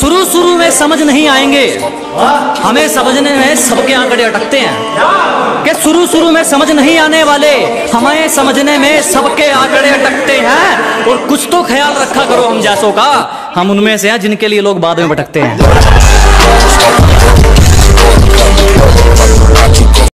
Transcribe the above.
शुरू शुरू में समझ नहीं आएँगे। हमें समझने में सबके आंकड़े अटकते हैं। कि शुरू शुरू में समझ नहीं आने वाले, हमें समझने में सबके आंकड़े अटकते हैं? और कुछ तो ख्याल रखा करो हम जैसों का। हम उनमें से हैं जिनके लिए लोग बाद में भटकते हैं।